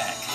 back.